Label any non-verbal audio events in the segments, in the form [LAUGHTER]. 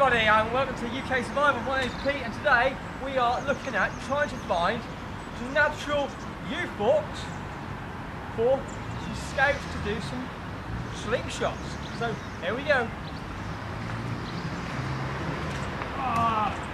everybody and welcome to UK Survival. My name is Pete and today we are looking at trying to find natural U-forks for some scouts to do some slingshots. So here we go. Ah.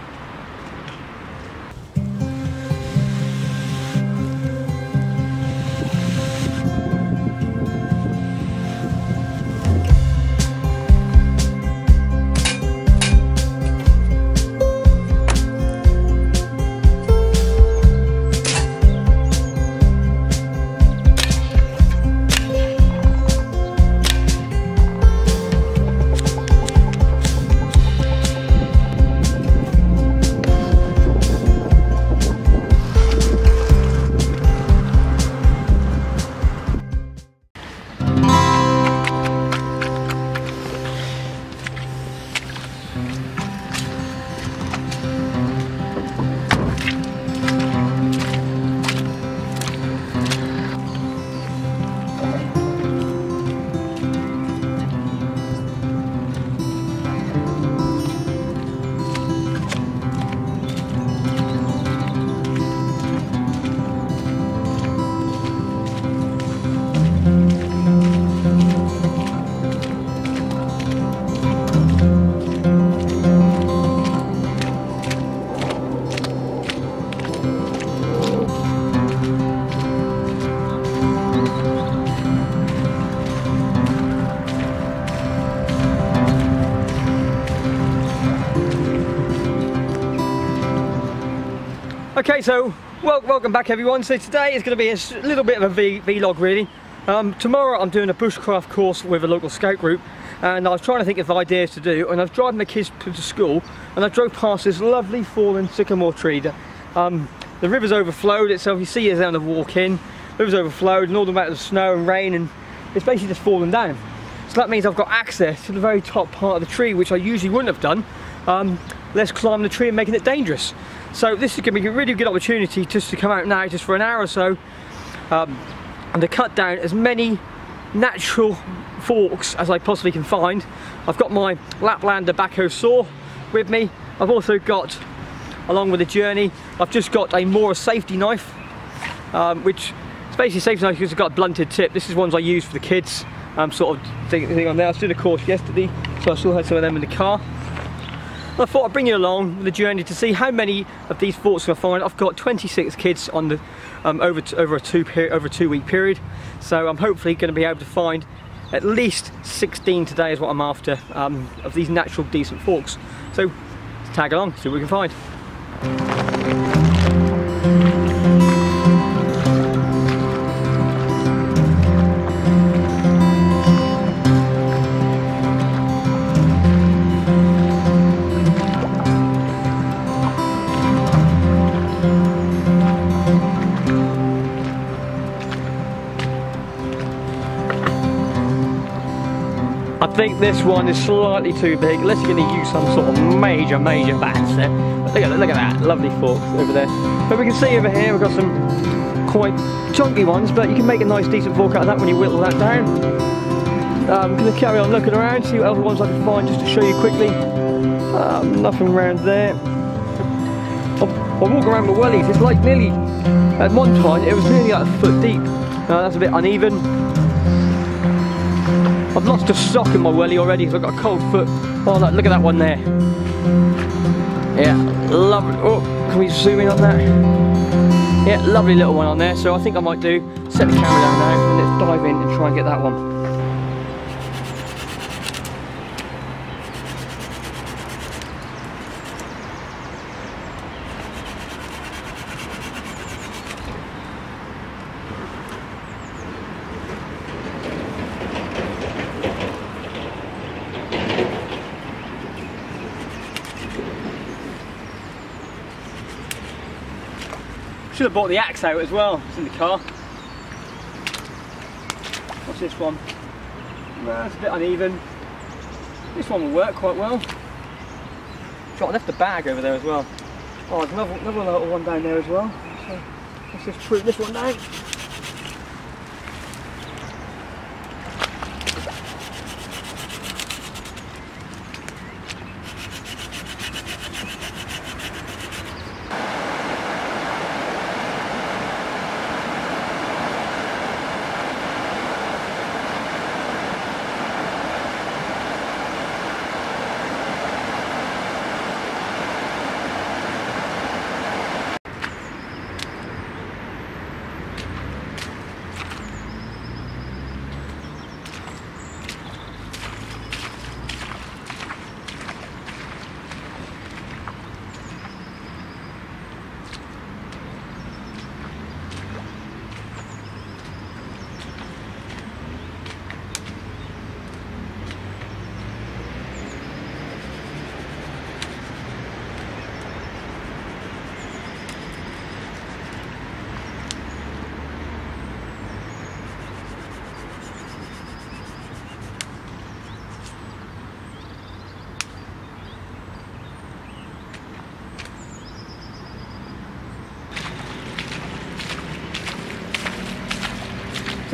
Okay, so well, welcome back everyone. So today is going to be a little bit of a vlog really. Um, tomorrow I'm doing a bushcraft course with a local scout group and I was trying to think of ideas to do and I've driven the kids to school and I drove past this lovely fallen sycamore tree. Um, the river's overflowed itself, you see it down the walk in. The river's overflowed and all the amount of snow and rain and it's basically just fallen down. So that means I've got access to the very top part of the tree which I usually wouldn't have done. Um, let's climb the tree and making it dangerous. So this is going to be a really good opportunity just to come out now just for an hour or so um, and to cut down as many natural forks as I possibly can find. I've got my Laplander Bahco saw with me. I've also got, along with the journey, I've just got a Mora safety knife, um, which is basically a safety knife because it's got a blunted tip. This is ones I use for the kids, um, sort of thing, thing on there. I was doing a course yesterday, so I still had some of them in the car. I thought I'd bring you along the journey to see how many of these forks I find. I've got 26 kids on the um, over over a two over a two week period, so I'm hopefully going to be able to find at least 16 today is what I'm after um, of these natural decent forks. So tag along, see what we can find. I think this one is slightly too big, unless you're going to use some sort of major, major there. But look at that, look at that, lovely forks over there. But we can see over here we've got some quite chunky ones, but you can make a nice decent fork out of that when you whittle that down. I'm going to carry on looking around, see what other ones I can find just to show you quickly. Um, nothing around there. I'll walk around my wellies, it's like nearly, at one time it was nearly like a foot deep. Now that's a bit uneven, I've lost a sock in my welly already because I've got a cold foot. Oh, look, at that one there. Yeah, lovely. Oh, can we zoom in on that? Yeah, lovely little one on there. So I think I might do, set the camera down now and let's dive in and try and get that one. Should have brought the axe out as well, it's in the car. What's this one? No, it's a bit uneven. This one will work quite well. So I left the bag over there as well. Oh, there's another, another little one down there as well. So let's just troop this one down.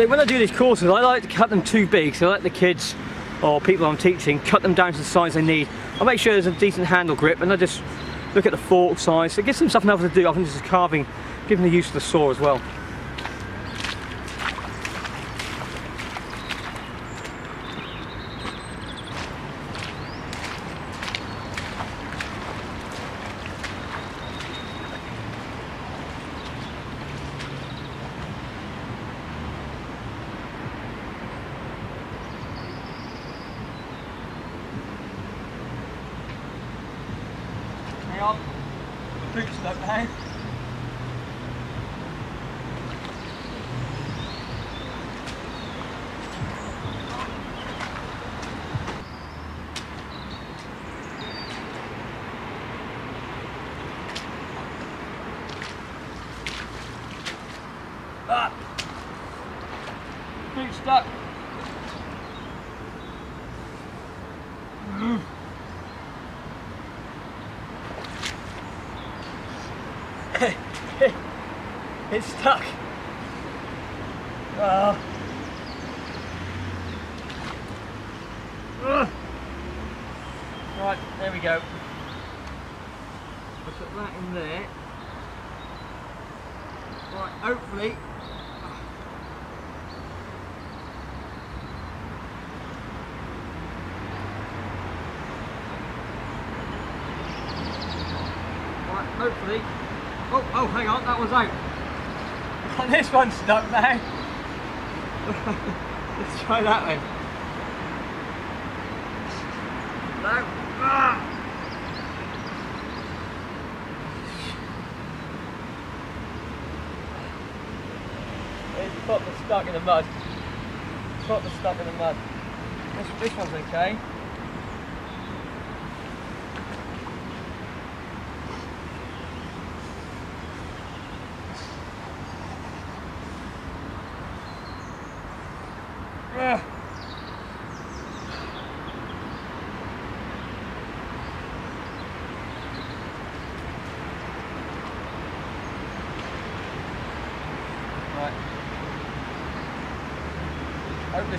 So when I do these courses, I like to cut them too big, so I let the kids or people I'm teaching cut them down to the size they need. I make sure there's a decent handle grip and I just look at the fork size. It gives them something else to do, often just carving, giving the use of the saw as well. Hang on. The boot's stuck now. Ah! Boot stuck. It's stuck. Ah. Ugh. Right, there we go. I'll put that in there. Right, hopefully. Right, hopefully. Oh, oh, hang on, that one's out. And [LAUGHS] this one's stuck now. [LAUGHS] Let's try that one. No. Ah. It's proper stuck in the mud. Proper stuck in the mud. This, this one's okay.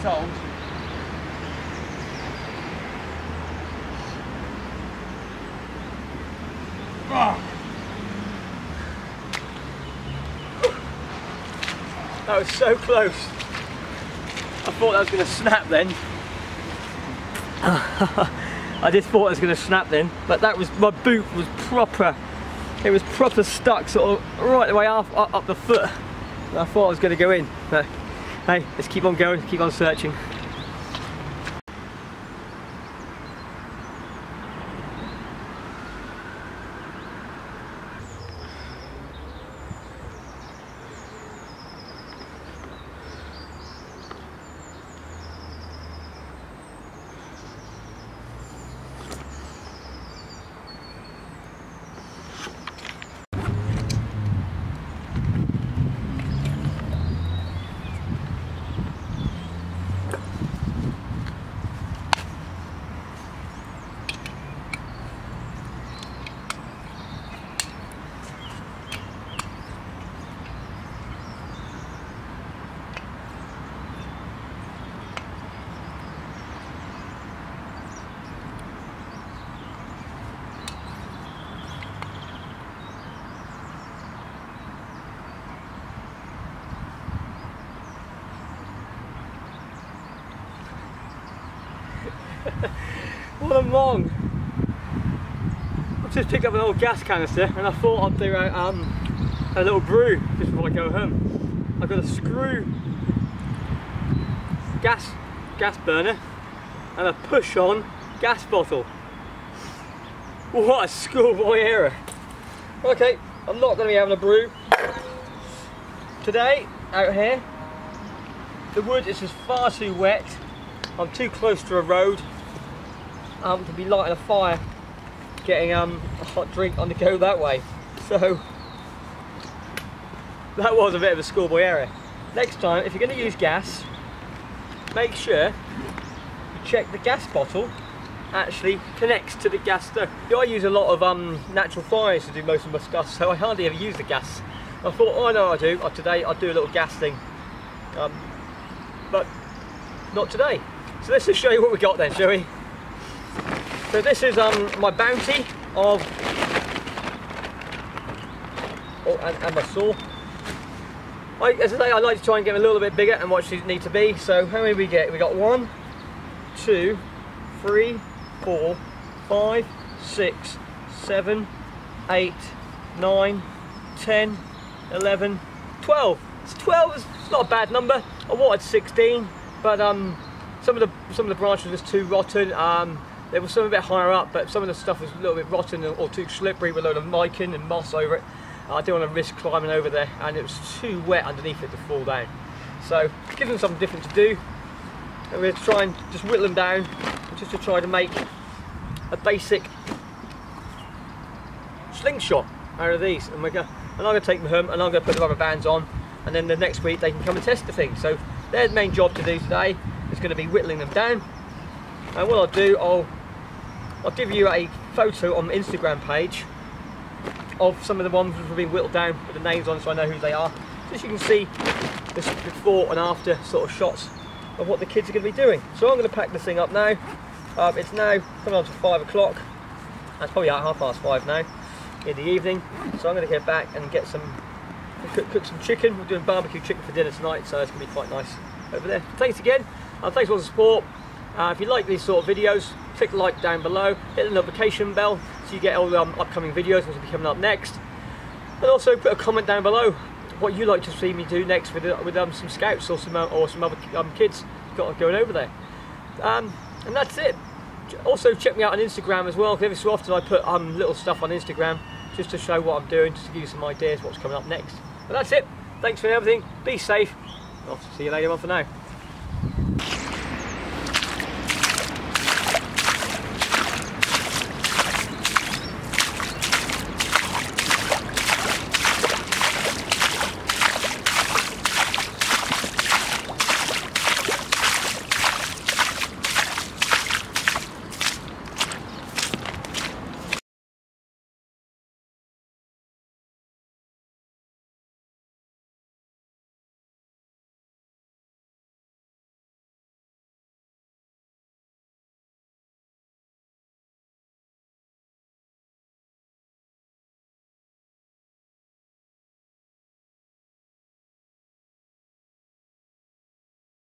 This holds. Ah. That was so close. I thought that was going to snap then. [LAUGHS] I just thought it was going to snap then, but that was my boot was proper. It was proper stuck, sort of right the way up, up, up the foot. And I thought I was going to go in, but hey, let's keep on going, keep on searching. Long. I've just picked up an old gas canister and I thought I'd do a, um, a little brew just before I go home. I've got a screw gas gas burner and a push on gas bottle. What a schoolboy error. Okay, I'm not going to be having a brew today out here. The wood is just far too wet. I'm too close to a road um, to be lighting a fire, getting um, a hot drink on the go that way. So that was a bit of a schoolboy error. Next time, if you're going to use gas, make sure you check the gas bottle actually connects to the gas stove. I use a lot of um, natural fires to do most of my stuff, so I hardly ever use the gas. I thought, oh no, I do. Uh, today I'll do a little gas thing. Um, but not today. So let's just show you what we got then, shall we? So this is um, my bounty of, oh, and, and my saw. I, as I say, I like to try and get a little bit bigger and what these need to be. So how many we get? We got one, two, three, four, five, six, seven, eight, nine, ten, eleven, twelve. It's 12 it's not a bad number. I wanted 16, but um, some of the some of the branches was too rotten. Um, there was some a bit higher up, but some of the stuff was a little bit rotten or too slippery with a load of mica and moss over it. I didn't want to risk climbing over there, and it was too wet underneath it to fall down. So, give them something different to do. And we're trying to just whittle them down, just to try to make a basic slingshot out of these. And we're going, and I'm going to take them home, and I'm going to put the rubber bands on, and then the next week they can come and test the thing. So their main job to do today is going to be whittling them down. And what I'll do, I'll I'll give you a photo on the Instagram page of some of the ones that have been whittled down with the names on so I know who they are. So you can see this before and after sort of shots of what the kids are going to be doing. So I'm going to pack this thing up now. Um, it's now coming on to five o'clock. That's probably at half past five now in the evening. So I'm going to get back and get some cook, cook some chicken. We're doing barbecue chicken for dinner tonight, so it's going to be quite nice over there. Thanks again. Uh, thanks for all the support. Uh, if you like these sort of videos, click like down below, hit the notification bell so you get all the um, upcoming videos which will be coming up next. And also put a comment down below what you like to see me do next with, uh, with um, some scouts or some, uh, or some other um, kids got going over there. Um, and that's it. Also check me out on Instagram as well, because every so often I put um, little stuff on Instagram just to show what I'm doing, just to give you some ideas what's coming up next. But that's it. Thanks for everything. Be safe. I'll see you later on for now.